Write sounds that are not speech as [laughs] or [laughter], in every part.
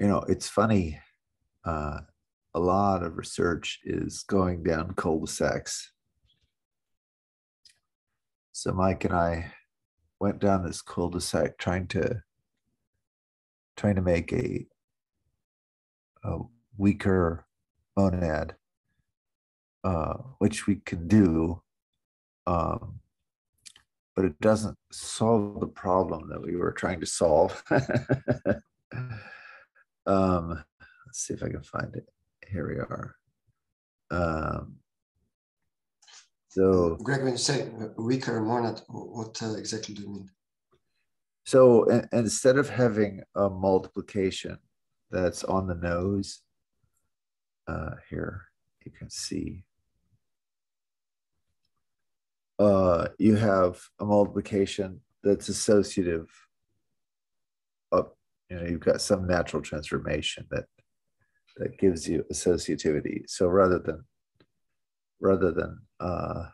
you know, it's funny. Uh, a lot of research is going down cul-de-sacs. So Mike and I went down this cul-de-sac trying to trying to make a, a weaker monad, uh, which we can do, um, but it doesn't solve the problem that we were trying to solve. [laughs] um, let's see if I can find it. Here we are. Um, so, Greg, when you say weaker monad, what uh, exactly do you mean? So instead of having a multiplication that's on the nose, uh, here you can see, uh, you have a multiplication that's associative of, you know, you've got some natural transformation that that gives you associativity. So rather than rather than uh,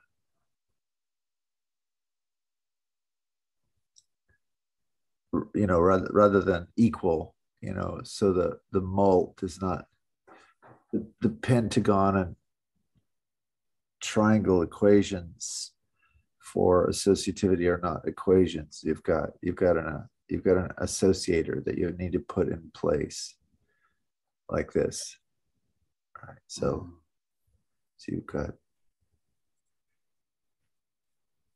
you know rather rather than equal you know so the the malt is not the, the pentagon and triangle equations for associativity are not equations you've got you've got an you've got an associator that you need to put in place like this all right so mm-hmm. so you've got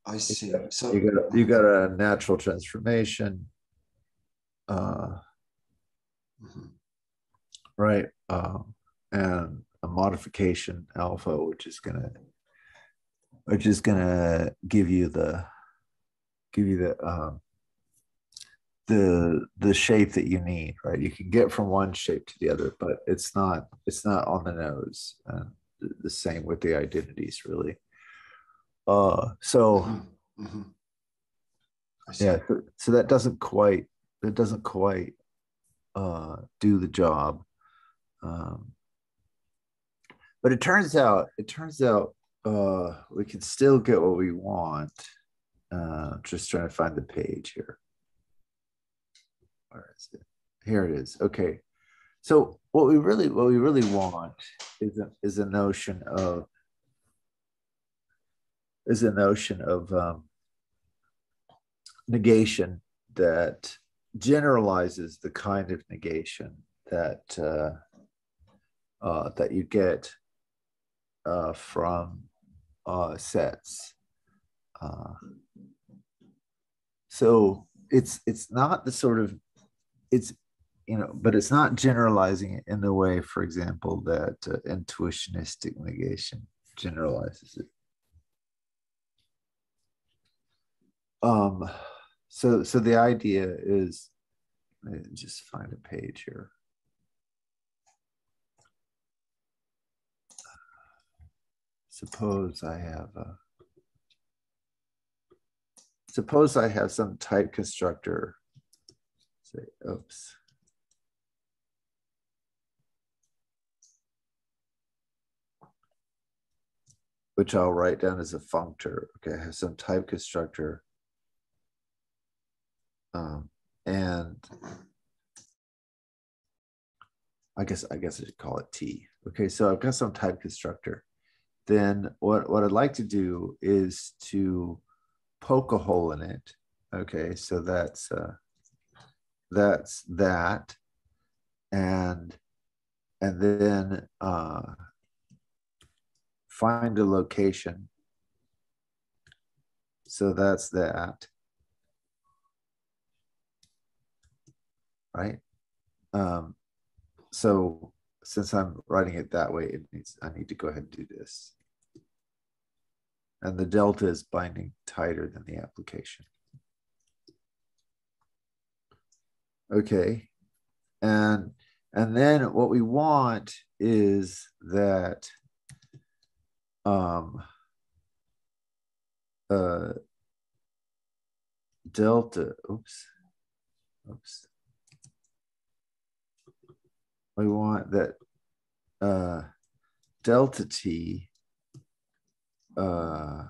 I see. So you got a, you got a natural transformation, uh, mm-hmm. right? Uh, and a modification alpha, which is gonna, which is gonna give you the, give you the, uh, the the shape that you need, right? You can get from one shape to the other, but it's not it's not on the nose. Uh, the same with the identities, really. Uh, so. Mm-hmm. mm-hmm. Yeah, so, so that doesn't quite that doesn't quite uh, do the job. Um, but it turns out, it turns out uh, we can still get what we want. Uh, just trying to find the page here. Where is it? Here it is. Okay. So what we really, what we really want is a, is a notion of is a notion of um, negation that generalizes the kind of negation that uh, uh, that you get uh, from uh, sets. Uh, so it's it's not the sort of it's you know, but it's not generalizing it in the way, for example, that uh, intuitionistic negation generalizes it. Um, so so the idea is just find a page here suppose i have a suppose i have some type constructor say oops which I'll write down as a functor. Okay, I have some type constructor um, and I guess I guess I should call it T. Okay, so I've got some type constructor. Then what, what I'd like to do is to poke a hole in it. Okay, so that's uh, that's that, and and then uh, find a location. So that's that. right? Um, so since I'm writing it that way, it needs I need to go ahead and do this. And the delta is binding tighter than the application. Okay. And and then what we want is that um, uh, delta, oops, oops, we want that uh, delta t uh,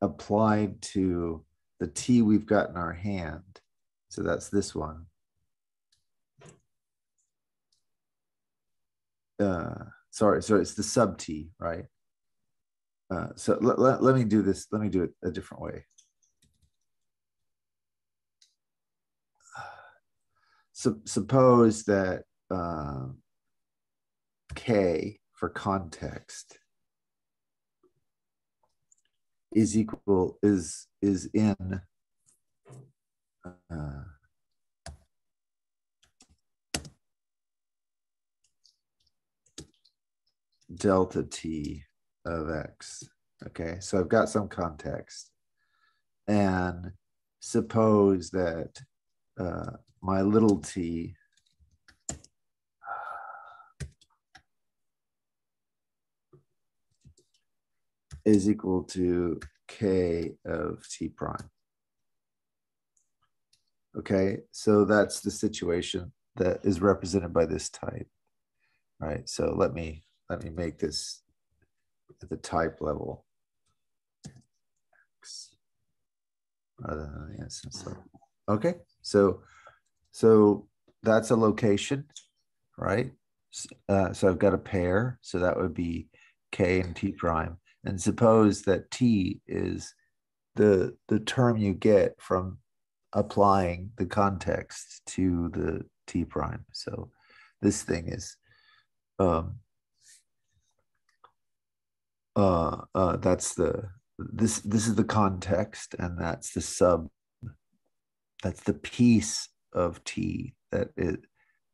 applied to the tea we've got in our hand. So that's this one. Uh, sorry, so it's the sub T, right? Uh, so let, let, let me do this, let me do it a different way. [sighs] So, suppose that uh, K for context is equal is is in uh, delta t of x. Okay, so I've got some context. And suppose that uh, my little t is equal to k of t prime. Okay, so that's the situation that is represented by this type. right? so let me let me make this at the type level. Rather than the instance level. Okay, so so that's a location, right? Uh, so I've got a pair, so that would be k and t prime. And suppose that t is the the term you get from applying the context to the t prime. So this thing is um, uh, uh, that's the this this is the context, and that's the sub. That's the piece of T that is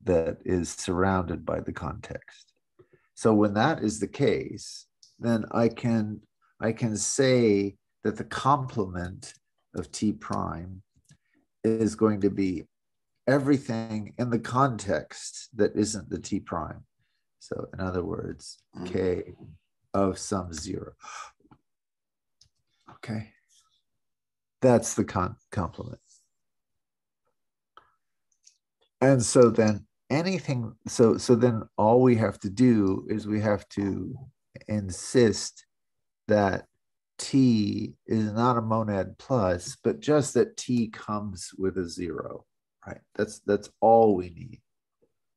that is surrounded by the context. So when that is the case, then I can I can say that the complement of T prime is going to be everything in the context that isn't the T prime. So in other words, mm. K of some zero. Okay. That's the con- complement. And so then anything, so so then all we have to do is we have to insist that T is not a monad plus, but just that T comes with a zero, right? That's that's all we need.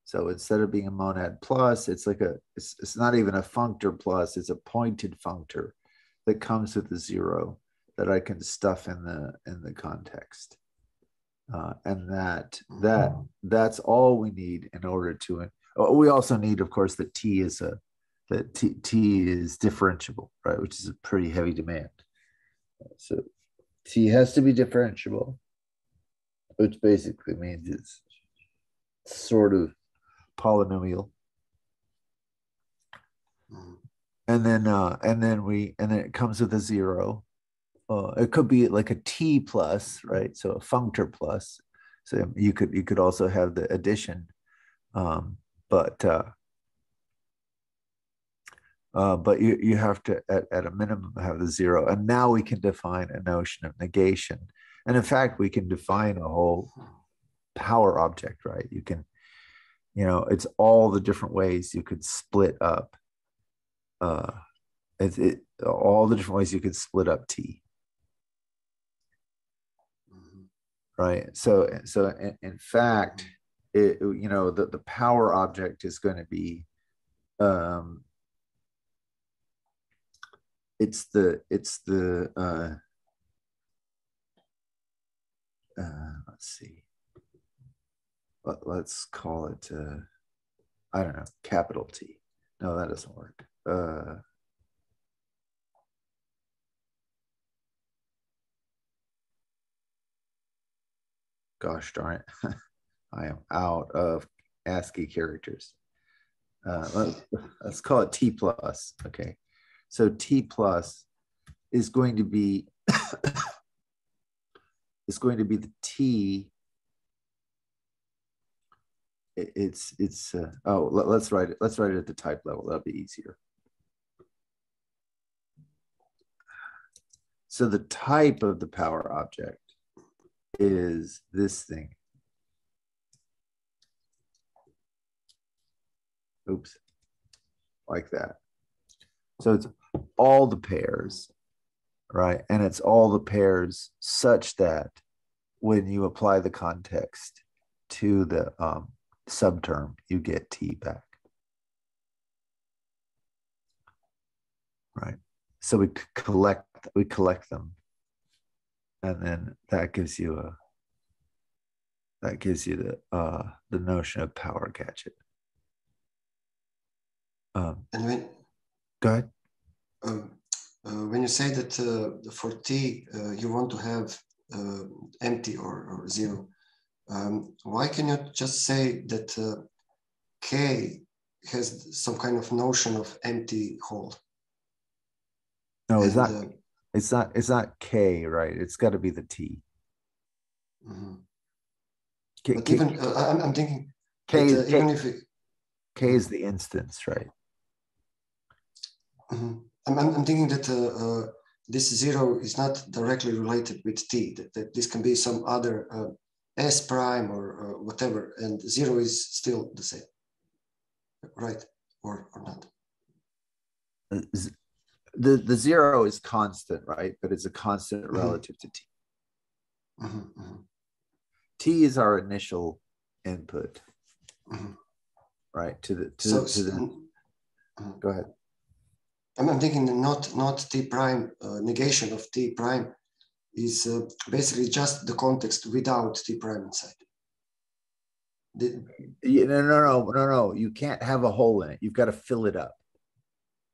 So instead of being a monad plus, it's like a, it's, it's not even a functor plus, it's a pointed functor that comes with a zero that I can stuff in the in the context. Uh, and that that that's all we need in order to we also need of course that t is a that t, t is differentiable right which is a pretty heavy demand so t has to be differentiable which basically means it's sort of polynomial. Mm-hmm. And then uh, and then we and then it comes with a zero. Uh, it could be like a t plus, right? So a functor plus. So you could you could also have the addition, um, but uh, uh, but you, you have to at, at a minimum have the zero. And now we can define a notion of negation. And in fact, we can define a whole power object, right? You can you know it's all the different ways you could split up uh it's it all the different ways you could split up t mm-hmm. right so so in, in fact it you know the, the power object is going to be um it's the it's the uh, uh let's see let, us call it, uh, I don't know, capital T. No, that doesn't work. Uh, gosh darn it. [laughs] I am out of ASCII characters. Uh, let, let's call it T plus. Okay. So T plus is going to be [coughs] is going to be the T. It's it's uh, oh let, us write it let's write it at the type level. That'll be easier. So the type of the power object is this thing. Oops. Like that. So it's all the pairs right and it's all the pairs such that when you apply the context to the um, subterm, you get t back. right? So we collect we collect them, and then that gives you a that gives you the uh, the notion of power gadget. Um, and when go ahead. Um, uh, when you say that uh, for t uh, you want to have uh, empty or, or zero, um, why can you just say that uh, k has some kind of notion of empty hole? No, it's not. it's not. It's not k, right? It's got to be the t. Mm-hmm. K, but K, even I'm, I'm, thinking k, that, even if it, k is the instance, right? Mm-hmm. I'm, I'm, thinking that uh, uh, this zero is not directly related with t, that, that this can be some other uh, s prime or uh, whatever, and zero is still the same, right? Or, or not? The, the zero is constant, right? But it's a constant mm-hmm. relative to t. Mm-hmm, mm-hmm. T is our initial input, mm-hmm. right? To the to, so, to the. Mm-hmm. Go ahead. I'm thinking not not t prime uh, negation of t prime is uh, basically just the context without t prime inside. The, no, no, no, no, no. You can't have a hole in it. You've got to fill it up.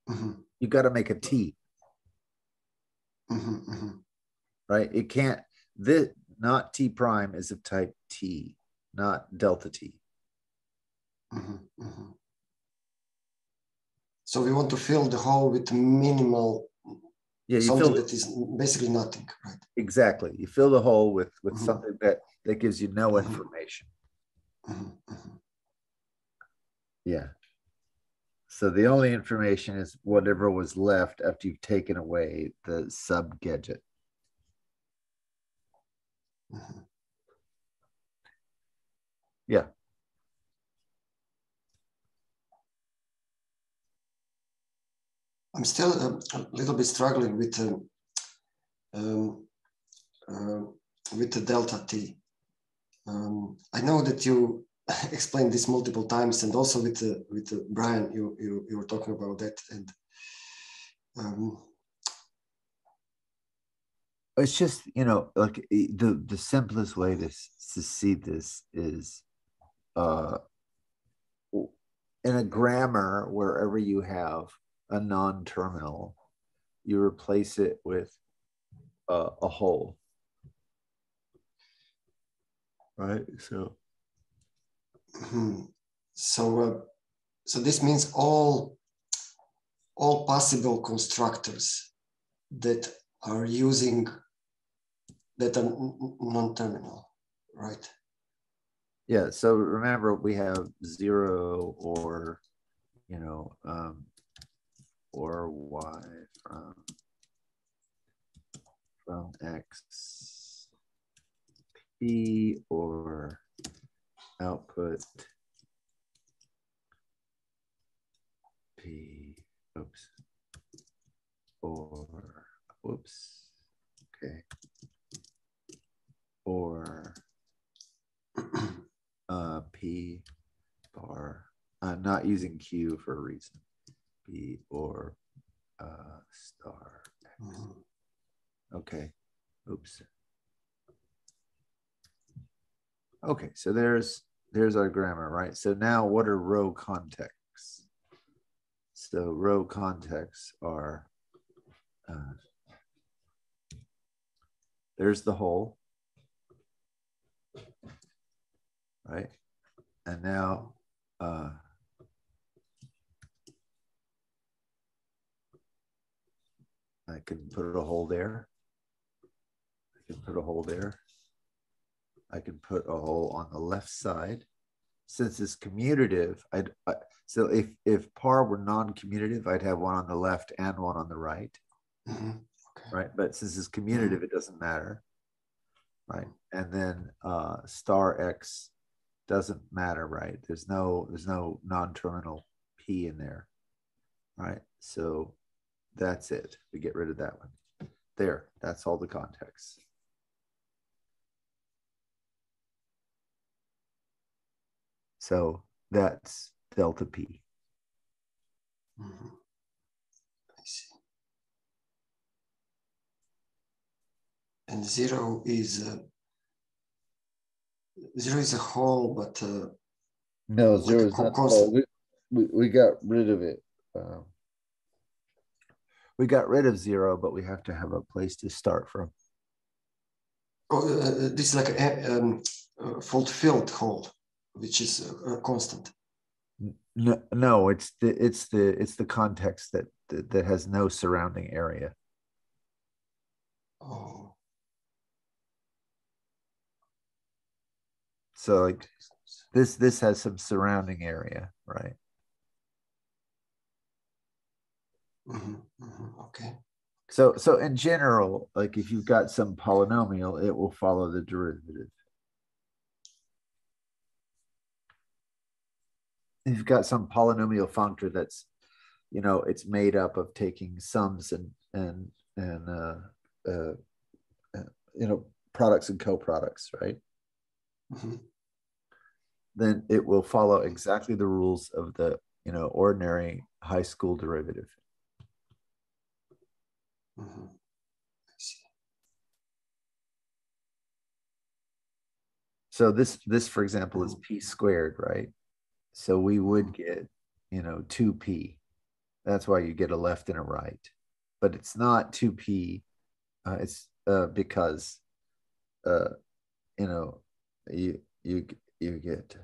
Mm-hmm. You've got to make a T. Mm-hmm, mm-hmm. right? It can't. This not T prime is of type T, not delta T. So we want to fill the hole with minimal yeah, you something fill that is basically nothing, right? Exactly. You fill the hole with with mm-hmm. something that that gives you no mm-hmm. information. Mm-hmm, mm-hmm. Yeah. So the only information is whatever was left after you've taken away the sub gadget. Mm-hmm. Yeah. I'm still a, a little bit struggling with um, um, uh, with the delta t. Um, I know that you [laughs] explained this multiple times, and also with uh, with uh, Brian, you, you you were talking about that, and um, it's just you know like the the simplest way to to see this is uh in a grammar wherever you have a non-terminal, you replace it with uh, a hole. Right. So. Hmm. So, uh, so this means all all possible constructors that are using that are non-terminal, right? Yeah. So remember, we have zero or, you know, um, or y from from x p or output p oops or whoops okay. Or [clears throat] uh, p bar I'm not using q for a reason B or uh, star X. Mm-hmm. Okay. Oops. Okay, so there's there's our grammar, right? So now what are rho contexts? So rho contexts are uh, there's the hole, right? And now uh, I can put a hole there. I can put a hole there. I can put a hole on the left side. Since it's commutative, I'd, I, so if, if par were non-commutative, I'd have one on the left and one on the right. Mm-hmm. Okay. Right. But since it's commutative, it doesn't matter. Right. And then uh, star X doesn't matter, right? There's no there's no non-terminal P in there. Right. So that's it. We get rid of that one. There, that's all the context. So that's delta P. Mm -hmm. I see. And zero is zero is a whole, but uh, no, zero is not whole. We, we, we got rid of it. Um, we got rid of zero, but we have to have a place to start from. Oh, uh, uh this is like a, um, a fulfilled whole, which is a, a constant. No, no, it's the it's the it's the context that that, that has no surrounding area. Oh. So like this this has some surrounding area, right? Mm-hmm, mm-hmm, okay. So so in general, like if you've got some polynomial, it will follow the derivative. If you've got some polynomial functor that's, you know, it's made up of taking sums and and and uh, uh, uh you know products and co-products, right? Mm-hmm. Then it will follow exactly the rules of the you know ordinary high school derivative. Mm-hmm. So this this for example is p squared, right? So we would get you know 2p. That's why you get a left and a right. But it's not 2p. Uh, it's uh, because uh, you know you you you get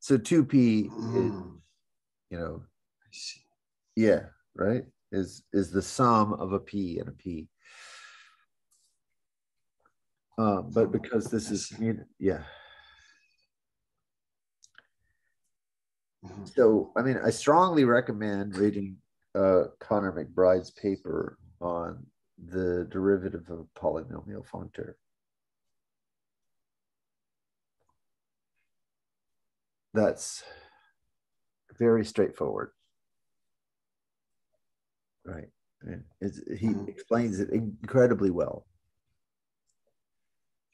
so 2p mm. is you know yeah right is is the sum of a p and a p. Uh, but because this is yeah. Mm-hmm. So I mean, I strongly recommend reading uh, Conor McBride's paper on the derivative of a polynomial functor. That's very straightforward. Right. It's, he mm-hmm. explains it incredibly well.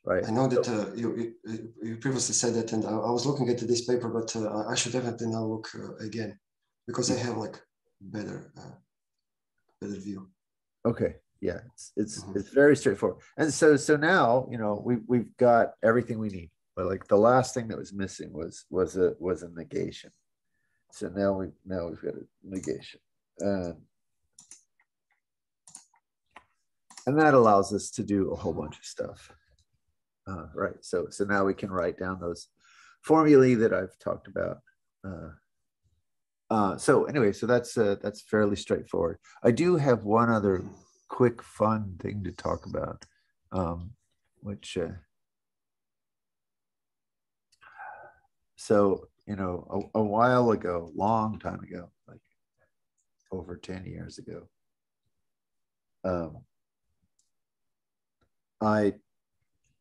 Right. I know that uh, you, you, you previously said that, and I, I was looking at this paper, but uh, I should definitely now look uh, again because I have like better uh, better view. Okay. Yeah, it's it's mm-hmm. it's very straightforward. And so so now you know we we've got everything we need. But like the last thing that was missing was was a was a negation. So now we now we've got a negation. Um, and that allows us to do a whole bunch of stuff. Uh, right. So so now we can write down those formulae that I've talked about. Uh, uh, so anyway, so that's uh, that's fairly straightforward. I do have one other quick fun thing to talk about, um, which uh, so you know a, a while ago, long time ago, like over ten years ago. Um, I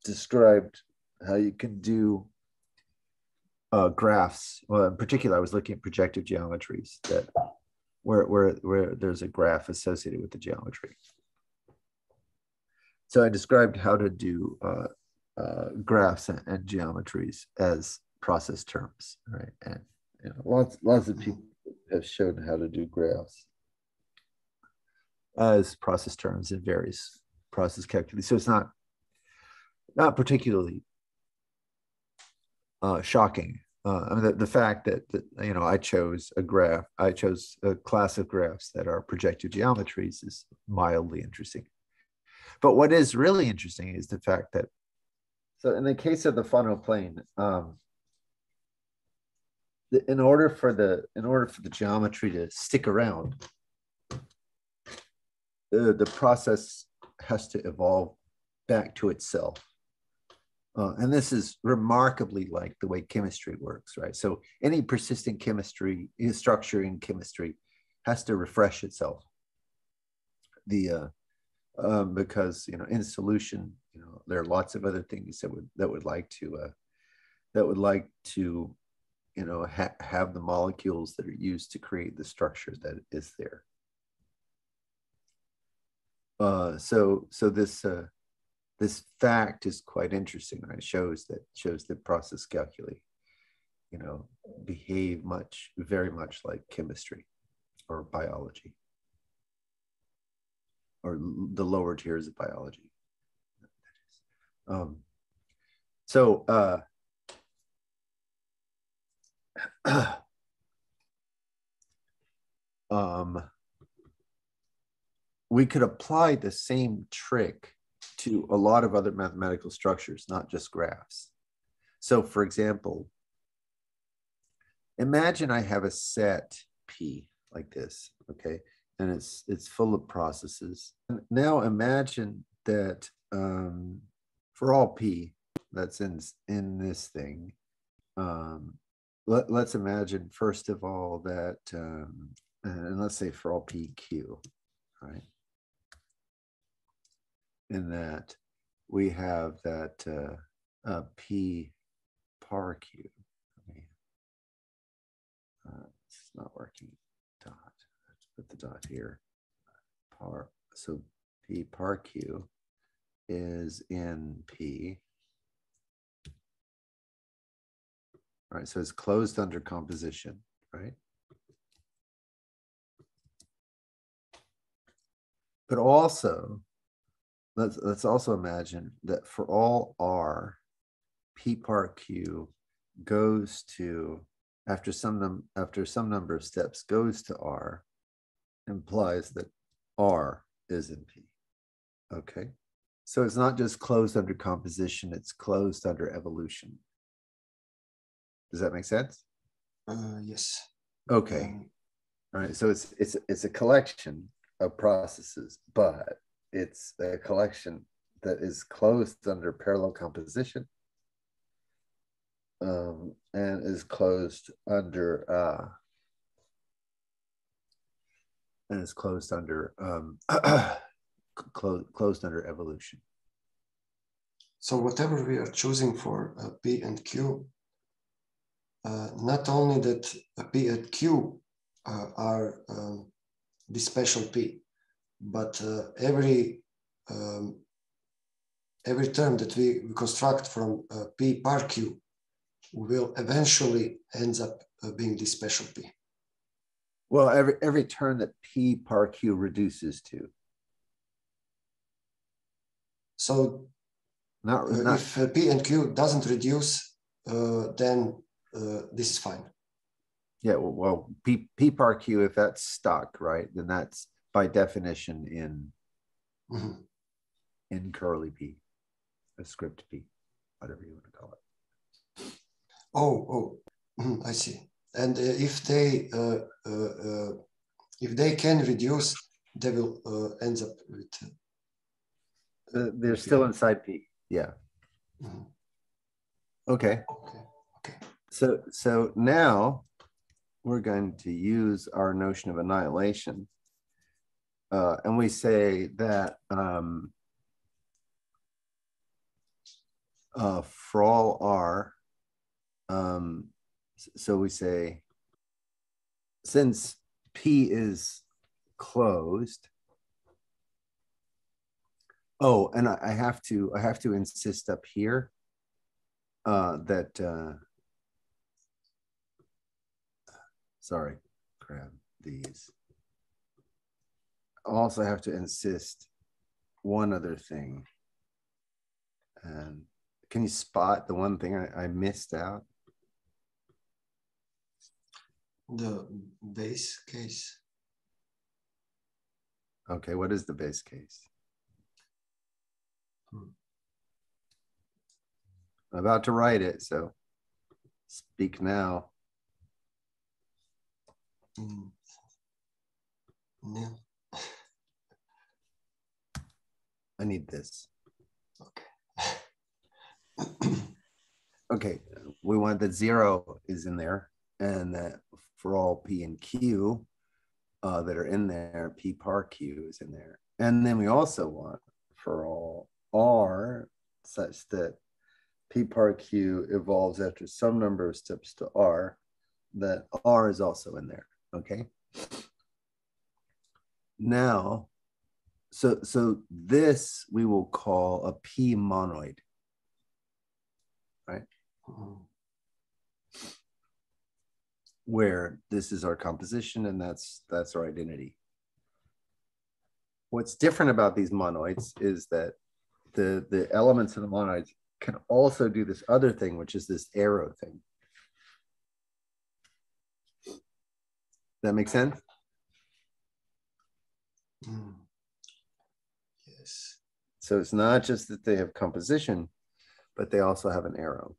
described how you can do uh, graphs. Well, in particular, I was looking at projective geometries that where where where there's a graph associated with the geometry. So I described how to do uh, uh, graphs and, and, geometries as process terms, right? And you know, lots lots of people have shown how to do graphs as process terms in various process calculus. So it's not not particularly uh, shocking. Uh, I mean, the, the fact that, that, you know I chose a graph, I chose a class of graphs that are projective geometries is mildly interesting. But what is really interesting is the fact that, so in the case of the Fano plane, um, the, in order for the in order for the geometry to stick around, the, the process has to evolve back to itself. Uh, and this is remarkably like the way chemistry works, right? So any persistent chemistry structure in chemistry has to refresh itself. The uh, um, because you know in solution, you know there are lots of other things that would that would like to uh, that would like to you know ha- have the molecules that are used to create the structure that is there. Uh, so so this uh, this fact is quite interesting. Right? It shows that shows that process calculi, you know, behave much, very much like chemistry or biology or the lower tiers of biology. Um, so uh, [clears throat] um, we could apply the same trick to a lot of other mathematical structures, not just graphs. So for example, imagine I have a set P like this, okay? And it's it's full of processes. Now imagine that um, for all P that's in, in this thing, um, let, let's imagine first of all that, um, and let's say for all PQ, right? In that we have that uh, uh, P par Q. Uh, it's not working. Dot. Let's put the dot here. Par. So P par Q is in P. All right, so it's closed under composition, right? But also, let's let's also imagine that for all R, P par Q goes to after some num after some number of steps goes to R, implies that R is in P. Okay. So it's not just closed under composition, it's closed under evolution. Does that make sense? Uh, yes. Okay. Um, All right. So it's it's it's a collection of processes, but it's a collection that is closed under parallel composition um, and is closed under uh, and is closed under um, [clears throat] closed closed under evolution. so whatever we are choosing for uh, P and Q, uh, not only that uh, P and Q uh, are um, the special P, but uh, every um, every term that we, construct from uh, P par Q will eventually ends up uh, being this special P. Well, every every term that P par Q reduces to, So not not if uh, P and Q doesn't reduce, uh, then uh, this is fine. yeah. Well, well, P P par Q if that's stuck, right? Then that's by definition in Mhm. in curly P, a script P, whatever you want to call it. Oh, oh, mhm, I see. And uh, if they uh, uh, uh, if they can reduce, they will uh, ends up with. uh, Uh, they're still inside P. Yeah. mhm. Okay. Okay. Okay. So so now we're going to use our notion of annihilation. Uh, and we say that um, uh, for all R, um, so we say since P is closed. Oh, and I, I have to I have to insist up here uh, that uh, sorry, grab these. Also have to insist one other thing. And can you spot the one thing I, I missed out? The base case. Okay, what is the base case? Hmm. I'm about to write it, so speak now. Mm. Yeah. I need this. Okay. Okay, we want that zero is in there, and that for all P and Q uh, that are in there, P par Q is in there. And then we also want for all R such that P par Q evolves after some number of steps to R, that R is also in there. Okay. Now, so so this we will call a P monoid. Mhm. where this is our composition and that's that's our identity. What's different about these monoids is that the the elements of the monoids can also do this other thing, which is this arrow thing. That makes sense? Mm. Yes. So it's not just that they have composition, but they also have an arrow.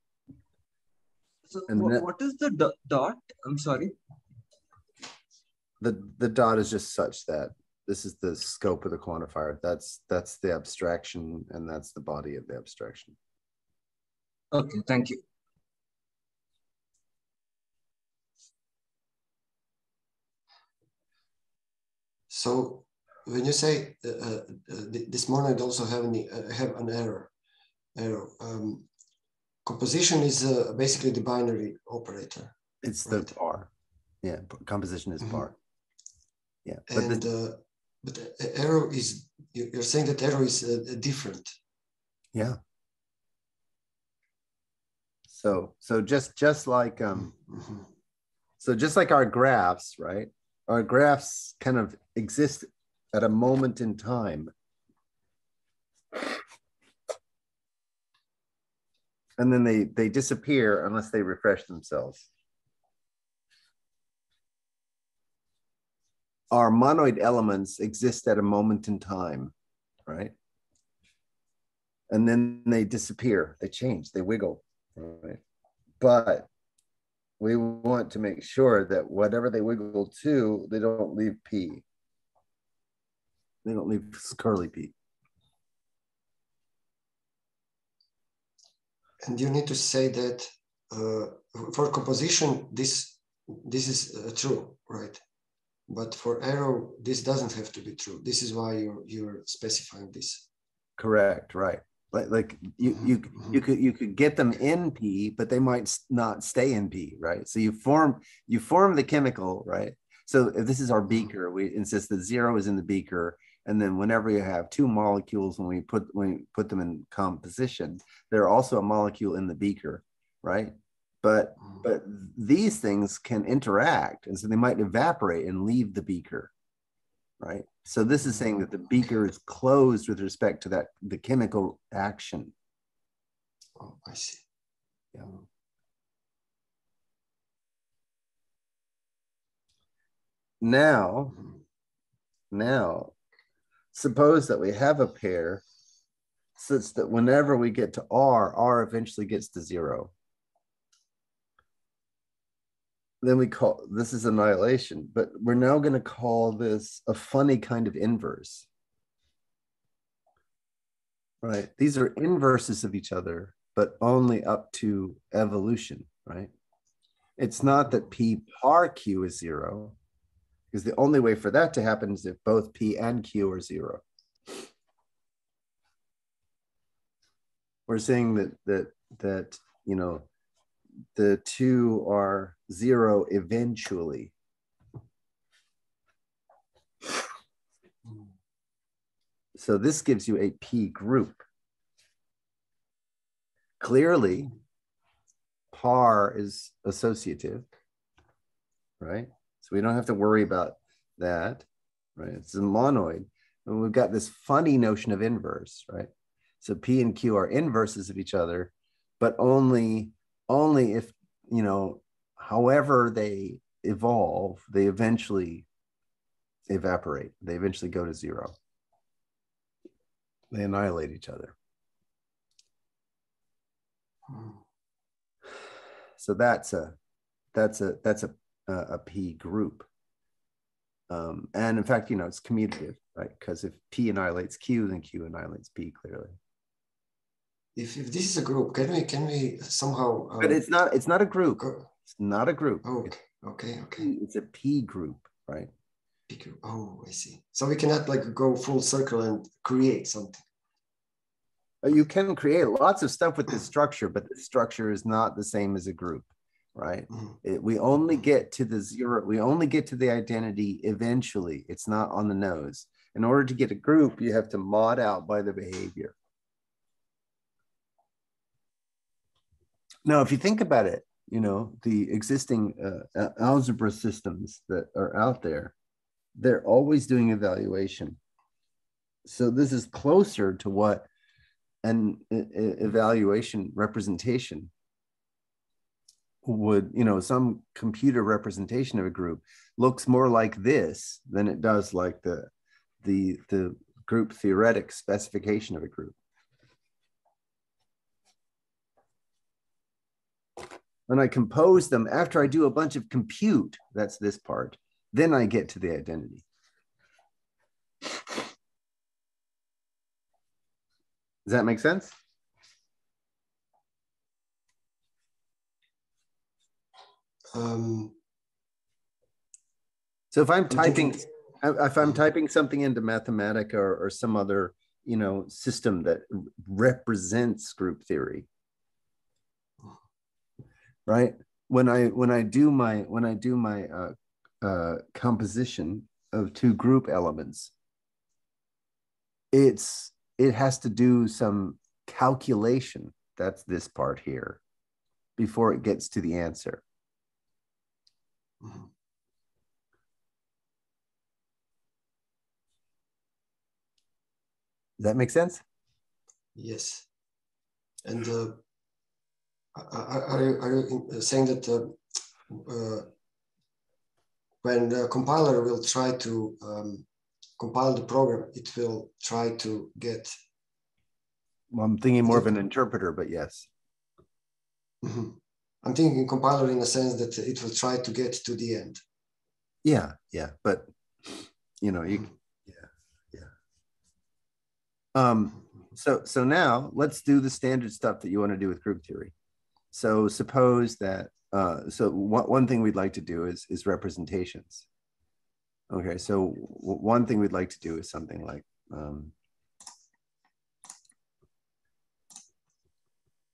So And wha- that- what is the do- dot? I'm sorry. The the dot is just such that this is the scope of the quantifier. That's that's the abstraction and that's the body of the abstraction. Okay, thank you. So when you say uh, uh, uh, th- this monoid also have an, uh, have an error, error, um, composition is uh, basically the binary operator. It's the Right. bar. Yeah, composition is Mhm. bar. Yeah, but And the, uh, but the arrow is you- you're saying that arrow is uh, different. yeah. So so just just like um Mhm. So just like our graphs, right? Our graphs kind of exist at a moment in time. And then they they disappear unless they refresh themselves. Our monoid elements exist at a moment in time, right? And then they disappear, they change, they wiggle, right? But we want to make sure that whatever they wiggle to, they don't leave P. They don't leave curly P. And you need to say that uh, for composition, this this is uh, true, right? But for arrow, this doesn't have to be true. This is why you're you're specifying this. Correct, right. Like like you you you could you could get them in P, but they might not stay in P, right? So you form you form the chemical, right? So if this is our beaker, we insist that zero is in the beaker, and then whenever you have two molecules, when we put when we put them in composition, they're also a molecule in the beaker, right? But but these things can interact, and so they might evaporate and leave the beaker, right? So this is saying that the beaker is closed with respect to that the chemical action. Oh, I see. Yeah. Now, Mhm. now, suppose that we have a pair such that whenever we get to R, R eventually gets to zero. Then we call this is annihilation, but we're now going to call this a funny kind of inverse. Right? These are inverses of each other, but only up to evolution, right? It's not that P par Q is zero, because the only way for that to happen is if both P and Q are zero. We're saying that that that you know the two are zero eventually. So this gives you a P group. Clearly, par is associative, right? So we don't have to worry about that, right? It's a monoid. And we've got this funny notion of inverse, right? So P and Q are inverses of each other, but only only if, you know, however they evolve, they eventually evaporate. They eventually go to zero. They annihilate each other. Mhm. So that's a that's a that's a a, a P group. Um, and in fact, you know, it's commutative, right? Because if P annihilates Q, then Q annihilates P clearly. If, if this is a group, can we can we somehow? Uh, But it's not it's not a group. It's not a group. oh, okay, okay. it's a P group, right? Pick a- Oh, I see. So we cannot like go full circle and create something. Uh, You can create lots of stuff with this structure, but the structure is not the same as a group, right? It, we only get to the zero, we only get to the identity eventually. It's not on the nose. In order to get a group, you have to mod out by the behavior. Now, if you think about it, you know, the existing uh, algebra systems that are out there, they're always doing evaluation. So this is closer to what an evaluation representation would you know some computer representation of a group looks more like this than it does like the the the group theoretic specification of a group. When i compose them after i do a bunch of compute that's this part then i get to the identity. Does that make sense Um, So if I'm typing, if I'm typing something into Mathematica or, or some other, you know, system that represents group theory, right? When I when I do my when I do my uh, uh, composition of two group elements, it's it has to do some calculation. That's this part here, before it gets to the answer. Mhm. Does that make sense? Yes. And uh, are, you, are you saying that uh, uh, when the compiler will try to um, compile the program, it will try to get Well, I'm thinking more of an interpreter, but yes. Mhm. I'm thinking compiler in a sense that it will try to get to the end. Yeah, yeah, but you know, you yeah, yeah. Um, so so now let's do the standard stuff that you want to do with group theory. So suppose that uh so one, one thing we'd like to do is is representations. Okay, so one thing we'd like to do is something like um,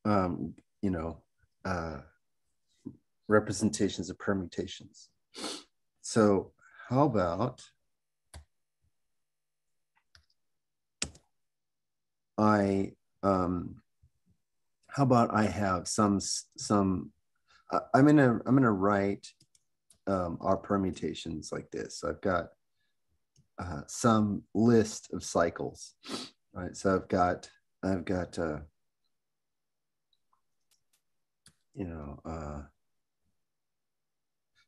um you know uh representations of permutations. So how about I um how about I have some some I- I'm gonna I'm gonna write um our permutations like this. So I've got uh, some list of cycles. Right. So I've got I've got uh you know uh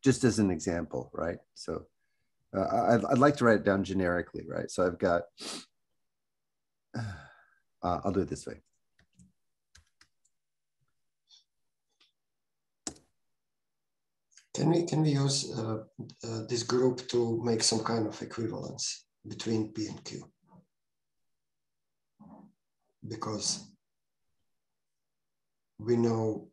just as an example, right? So uh, I'd, I'd like to write it down generically, right? So I've got, [sighs] uh, I'll do it this way. Can we can we use uh, uh, this group to make some kind of equivalence between P and Q? Because we know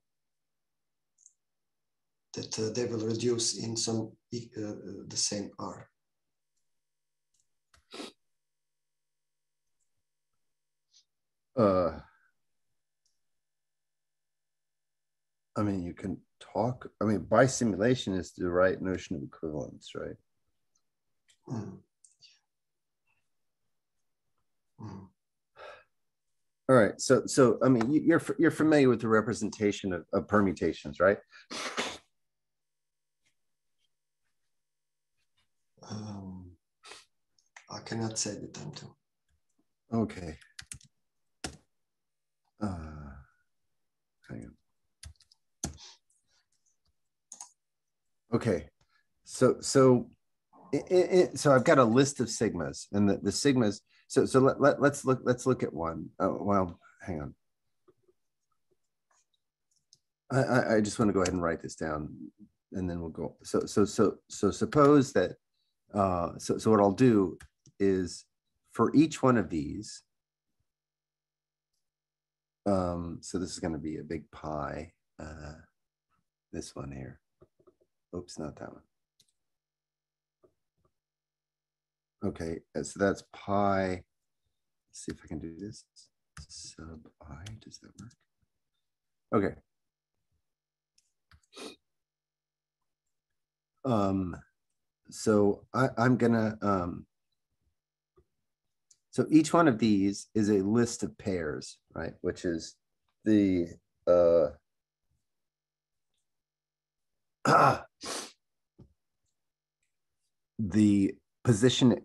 that uh, they will reduce in some uh, the same R. Uh, I mean, you can talk, I mean, by simulation is the right notion of equivalence, right? Mm. Mm. All right. So, so I mean, you- you're you're familiar with the representation of, of permutations, right? Um, I cannot say that I'm too. Okay. Uh, hang on. Okay, so so i i i- so I've got a list of sigmas, and the, the sigmas. So so let, let let's look let's look at one. Oh, well, hang on. I, I I just want to go ahead and write this down, and then we'll go. So so so so suppose that. Uh, so so what I'll do is for each one of these. Um, so this is going to be a big pi. Uh, this one here. Oops, not that one. Okay, uh, so that's pi. Let's see if I can do this. Sub i, does that work? Okay. Um, so I, I'm gonna, um, so each one of these is a list of pairs, right? Which is the, uh, [clears throat] the position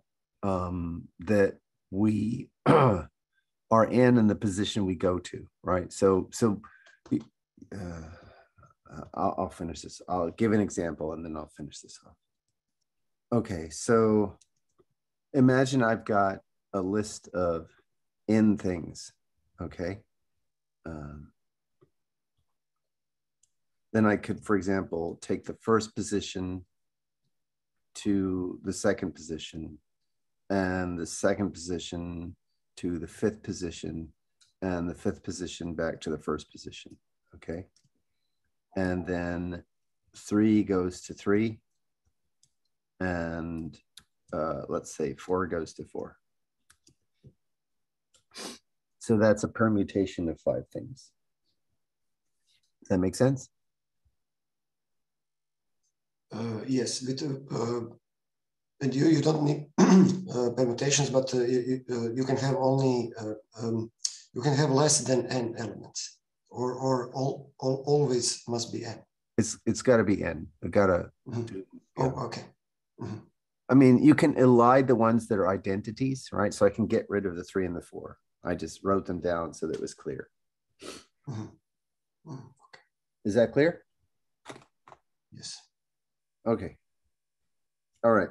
um, that we [clears throat] are in and the position we go to, right? So, so uh, I'll, I'll finish this. I'll give an example and then I'll finish this off. Okay, so imagine I've got a list of in things, okay? Um, then I could, for example, take the first position to the second position and the second position to the fifth position and the fifth position back to the first position. Okay. And then three goes to three. And uh, let's say four goes to four. So that's a permutation of five things. Does that make sense? Uh, yes, with uh, and you you don't need [clears throat] uh, permutations, but uh, you, uh, you can have only uh, um, you can have less than n elements, or or all, all always must be n. It's it's got to be n. It got to. Mm -hmm. Oh, okay. Mm -hmm. I mean, you can elide the ones that are identities, right? So I can get rid of the three and the four. I just wrote them down so that it was clear. Mm -hmm. okay. Is that clear? Yes. Okay. All right.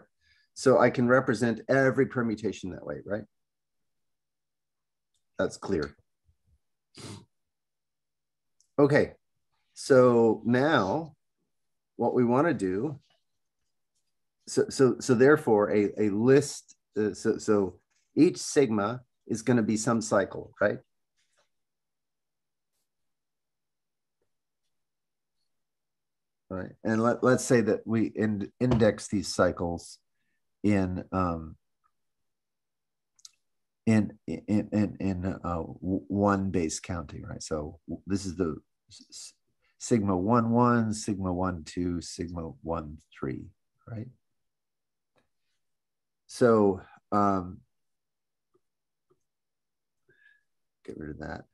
So I can represent every permutation that way, right? That's clear. Okay. So now what we want to do, so, so, so therefore a, a list, uh, so, so each sigma is going to be some cycle, right? right? And let, let's say that we in, index these cycles in um, in in in, in uh, one base counting, right? So this is the sigma one one, sigma one two, sigma one three, right? So um, get rid of that.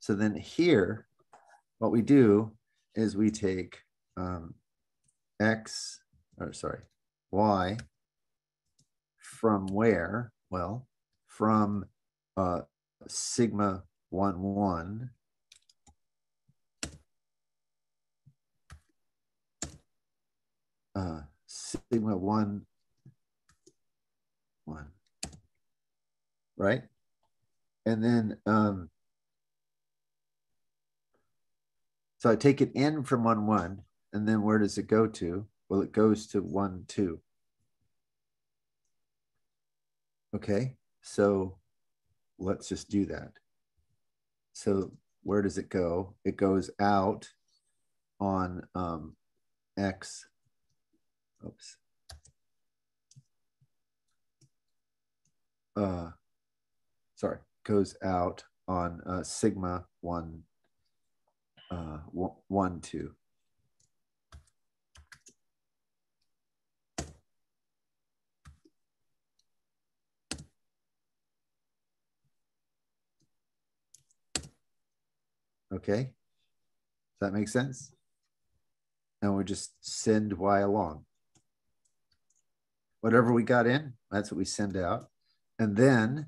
So then here, what we do is we take um, x, or sorry, y from where? Well, from uh, sigma 1, 1 uh, sigma 1, 1, right? And then, um, so I take it in from 1, 1, and then where does it go to? Well, it goes to one, two. Okay, so let's just do that. So where does it go? It goes out on um, X. Oops. Uh, sorry, goes out on uh, sigma one, uh, one, two. Okay. Does that make sense? And we just send Y along. Whatever we got in, that's what we send out. And then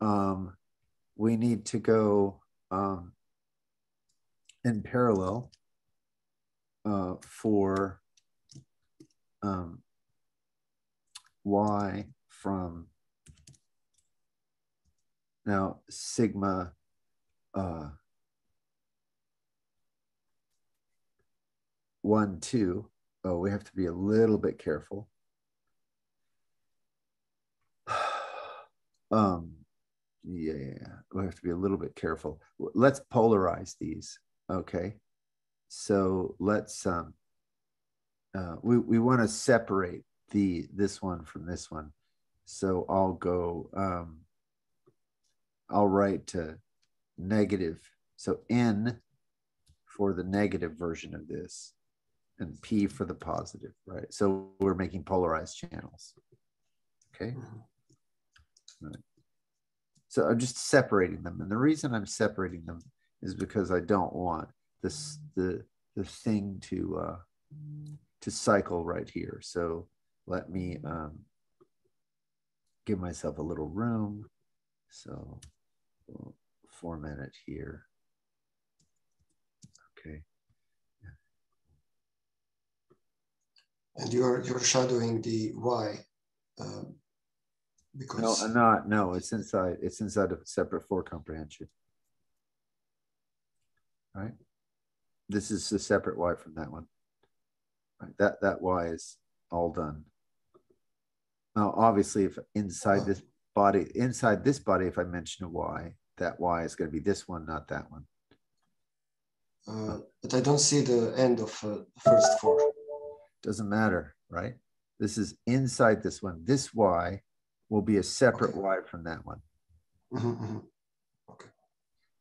um, we need to go um, in parallel uh, for um, Y from now sigma uh, one, two, oh, we have to be a little bit careful. [sighs] um, yeah, we have to be a little bit careful. Let's polarize these. Okay. So let's, um, uh, we, we want to separate the, this one from this one. So I'll go, um, I'll write to negative. So N for the negative version of this and P for the positive, right? So we're making polarized channels. Okay. Mm-hmm. Right. So I'm just separating them. And the reason I'm separating them is because I don't want this the the thing to uh to cycle right here. So let me um give myself a little room. So we'll format it here. Okay. And you're you're shadowing the y um, because No, I'm not. No, it's inside. It's inside of a separate for comprehension. Right. This is a separate y from that one. Right. That that y is all done. Now, obviously, if inside this body, inside this body, if I mention a y, that y is going to be this one, not that one. uh, but I don't see the end of uh, first four. Doesn't matter, right? This is inside this one. This y will be a separate Okay. y from that one. Mhm, mhm.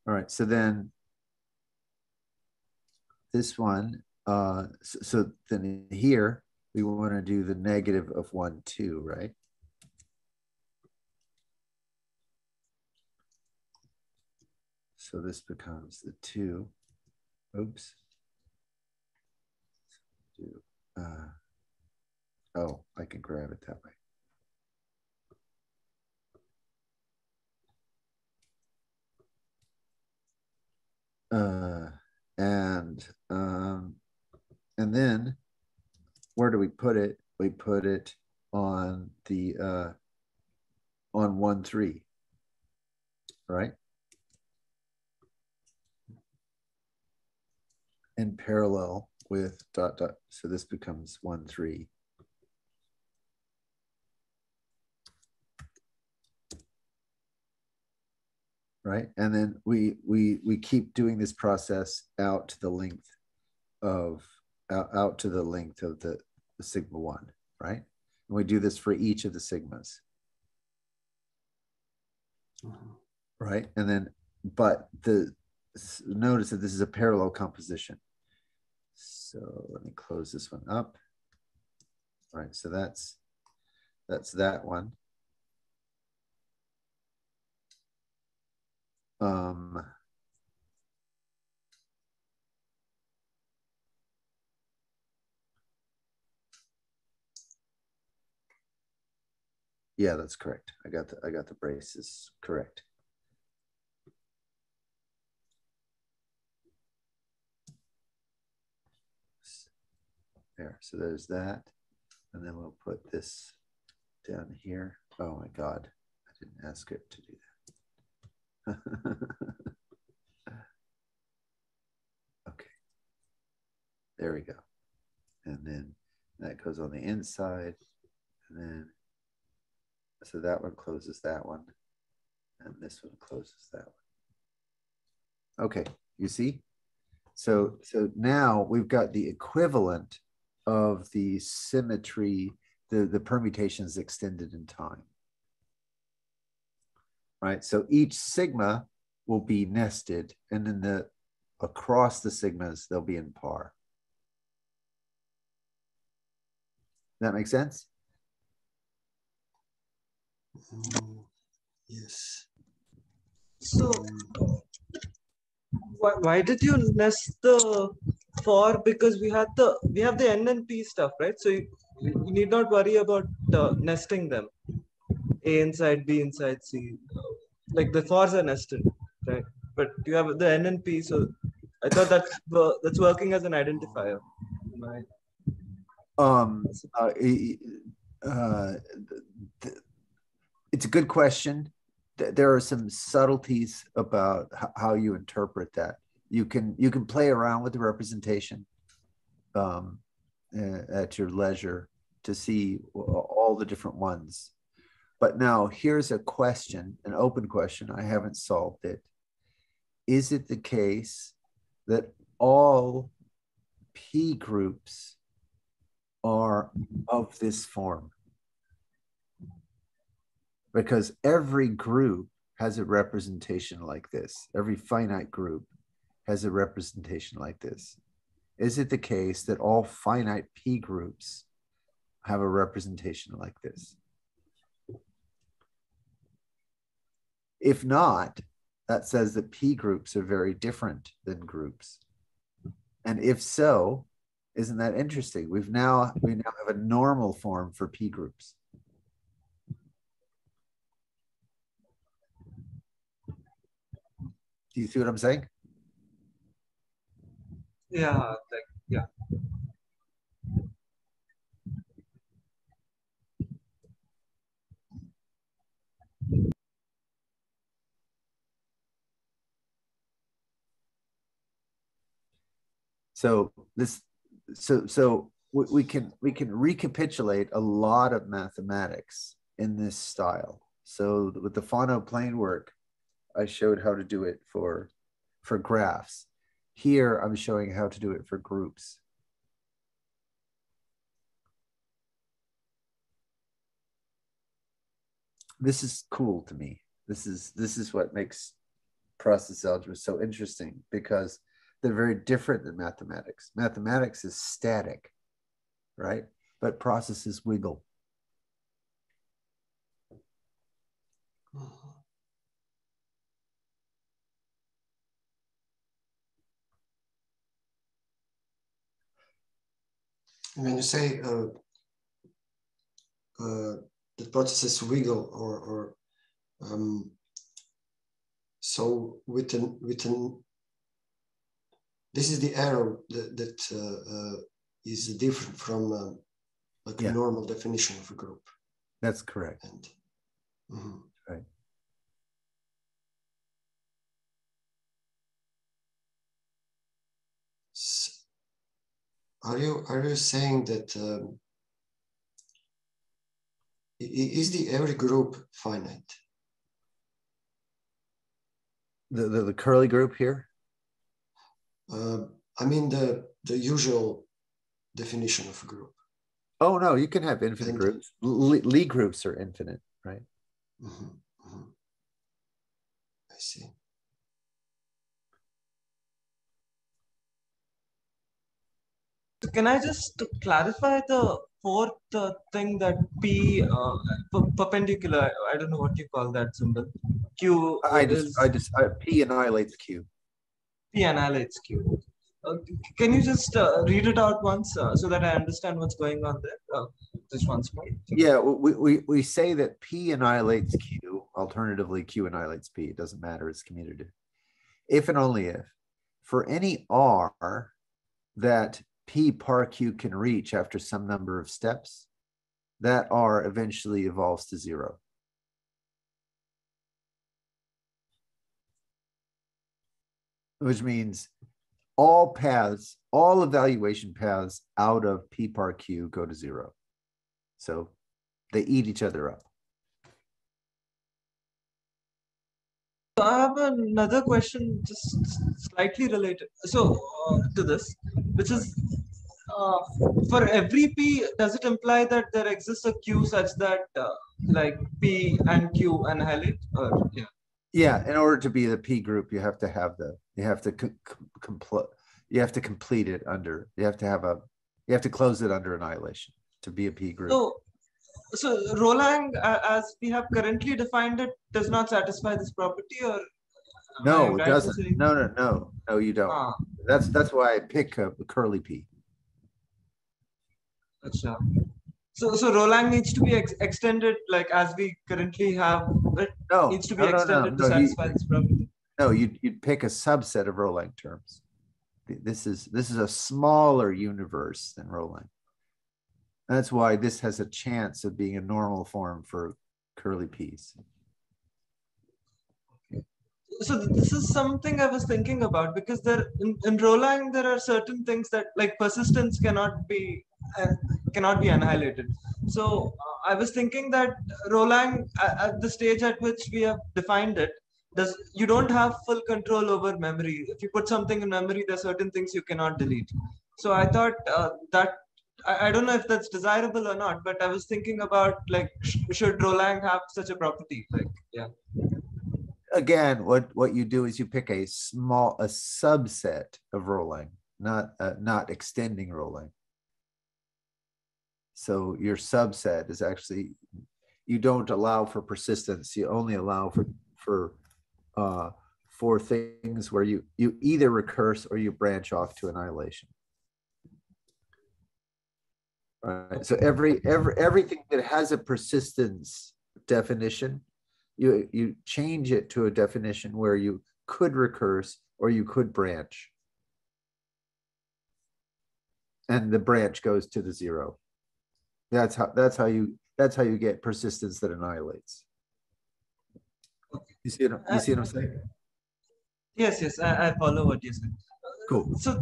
All right, so then this one, uh, so, so then here we want to do the negative of one, two, right? So this becomes the two. Oops. Do, uh, oh, I can grab it that way. Uh, and um, and then where do we put it? We put it on the uh, on one three, right? In parallel with dot dot. So this becomes one three. Right? And then we we we keep doing this process out to the length of out, out to the length of the, the sigma one, right? And we do this for each of the sigmas, Mhm. right? And then, but the notice that this is a parallel composition. So let me close this one up. All right, so that's that's that one. Um, yeah, that's correct. I got the I got the braces correct. There, so there's that. And then we'll put this down here. Oh my God, I didn't ask it to do that. [laughs] okay. There we go. And then that goes on the inside. And then, so that one closes that one. And this one closes that one. Okay, you see? So, so now we've got the equivalent of the symmetry, the, the permutations extended in time. Right. So each sigma will be nested, and then the across the sigmas, they'll be in par. That make sense? Mm, yes. So Um, why, why did you nest the for? Because we had the we have the N and P stuff, right? So you, you need not worry about uh, nesting them. A inside, B inside, C. Like the fors are nested, right? But you have the N and P, so I thought that's that's working as an identifier. Right. Um, uh, uh, it's a good question. Th- There are some subtleties about how you interpret that. You can you can play around with the representation um, at your leisure to see all the different ones. But now here's a question, an open question. I haven't solved it. Is it the case that all P groups are of this form because every group has a representation like this every finite group has a representation like this is it the case that all finite p groups have a representation like this if not that says that p groups are very different than groups and if so isn't that interesting? We've now we now have a normal form for p groups. Do you see what I'm saying yeah. So this, so so we, we can we can recapitulate a lot of mathematics in this style. So with the Fano plane work, I showed how to do it for for graphs. Here I'm showing how to do it for groups. This is cool to me. This is this is what makes process algebra so interesting because they're very different than mathematics. Mathematics is static, right? But processes wiggle. When you say uh, uh, the processes wiggle or, or um, so with an, with an this is the arrow that, that uh, uh, is different from uh, like yeah. a normal definition of a group. That's correct. And, mm-hmm. Right. So are you are you saying that um, is the every group finite? The, the, the curly group here? Uh, I mean the the usual definition of a group. Oh no, you can have infinite and, groups. Lie groups are infinite, right? Mm-hmm, mm-hmm. I see. Can I just clarify the fourth uh, thing that P uh, perpendicular? I don't know what you call that symbol. Q. I just, I just, I, P annihilates Q. P annihilates Q. Uh, can you just uh, read it out once uh, so that I understand what's going on there? Uh, just once more. Yeah, we, we, we say that P annihilates Q. Alternatively, Q annihilates P. It doesn't matter. It's commutative. If and only if. For any R that P par Q can reach after some number of steps, that R eventually evolves to zero. Which means all paths, all evaluation paths out of P par Q go to zero. So they eat each other up. I have another question, just slightly related. So uh, to this, which is uh, for every P, does it imply that there exists a Q such that uh, like P and Q annihilate? Or yeah. Yeah, in order to be the P group, you have to have the you have to com- complete you have to complete it under you have to have a you have to close it under annihilation to be a P group. So, so Rholang, uh, as we have currently defined it, does not satisfy this property, or no, it doesn't. No, no, no, no, you don't. Ah. That's that's why I pick a curly P. Achha. So, so Rholang needs to be ex extended, like as we currently have it. No, needs to be no, no, extended no, to satisfy you, this property. No, you'd you'd pick a subset of Rholang terms. This is this is a smaller universe than Rholang. That's why this has a chance of being a normal form for curly p's. So this is something I was thinking about because there in, in Rholang there are certain things that like persistence cannot be uh, cannot be annihilated. So uh, I was thinking that at, at the stage at which we have defined it does you don't have full control over memory. If you put something in memory, there are certain things you cannot delete. So I thought uh, that I, I, don't know if that's desirable or not, but I was thinking about like sh should Rholang have such a property? Like yeah. Again, what what you do is you pick a small a subset of Rholang, not uh, not extending Rholang. So your subset is actually you don't allow for persistence. You only allow for for uh, for things where you you either recurse or you branch off to annihilation. All right. So every every everything that has a persistence definition, you you change it to a definition where you could recurse or you could branch. And the branch goes to the zero. That's how that's how you that's how you get persistence that annihilates. You see what, you see what I'm saying? Yes, yes, I, I follow what you're saying. Cool. So,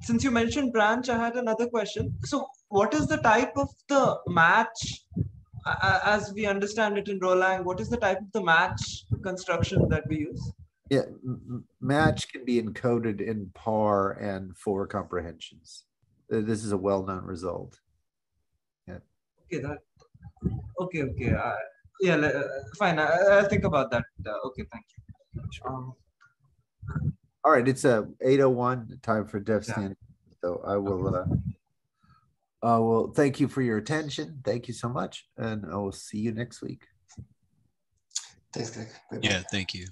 since you mentioned branch, I had another question. So, what is the type of the match, uh, as we understand it in Rholang? What is the type of the match construction that we use? Yeah, match can be encoded in par and for comprehensions. Uh, this is a well-known result. Yeah. Okay, that. Okay, okay. Uh, yeah, uh, fine. I, will think about that. Uh, okay, thank you. Um, all right, it's a 801 time for Dev Stand. Yeah. So I will uh uh well thank you for your attention. Thank you so much. And I will see you next week. Thanks, Greg. Yeah, thank you.